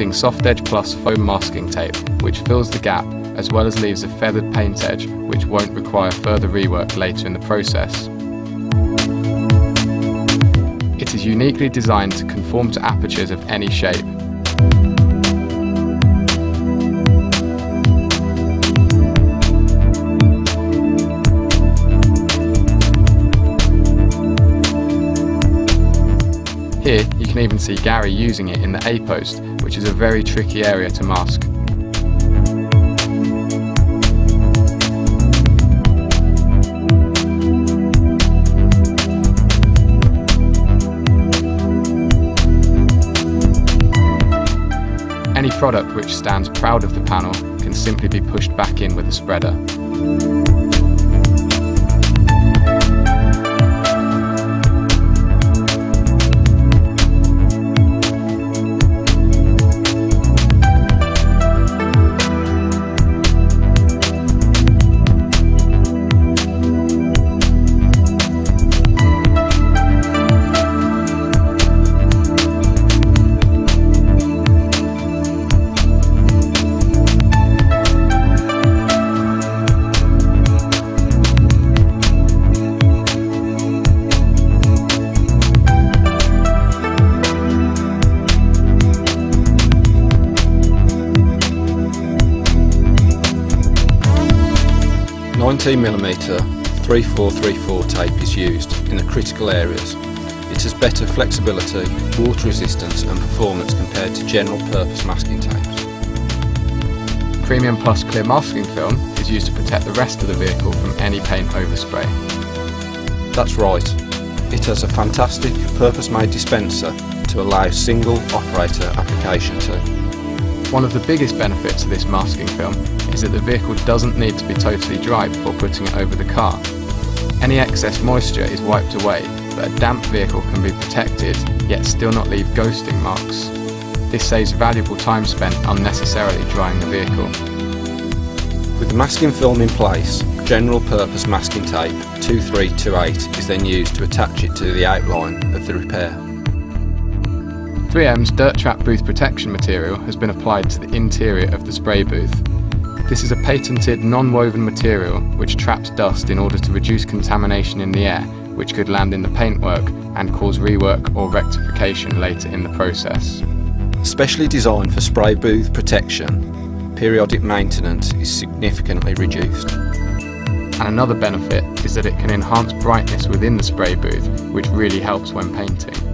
using Soft Edge Plus foam masking tape, which fills the gap as well as leaves a feathered paint edge which won't require further rework later in the process. It is uniquely designed to conform to apertures of any shape. Here you can even see Gary using it in the A-post, which is a very tricky area to mask. Any product which stands proud of the panel can simply be pushed back in with a spreader. Nineteen millimeter 3434 tape is used in the critical areas. It has better flexibility, water resistance and performance compared to general purpose masking tapes. Premium Plus clear masking film is used to protect the rest of the vehicle from any paint overspray. That's right. It has a fantastic purpose-made dispenser to allow single operator application to. One of the biggest benefits of this masking film is that the vehicle doesn't need to be totally dry before putting it over the car. Any excess moisture is wiped away, but a damp vehicle can be protected, yet still not leave ghosting marks. This saves valuable time spent unnecessarily drying the vehicle. With the masking film in place, general purpose masking tape 2328 is then used to attach it to the outline of the repair. 3M's Dirt Trap Booth protection material has been applied to the interior of the spray booth. This is a patented non-woven material which traps dust in order to reduce contamination in the air which could land in the paintwork and cause rework or rectification later in the process. Specially designed for spray booth protection, periodic maintenance is significantly reduced. And another benefit is that it can enhance brightness within the spray booth which really helps when painting.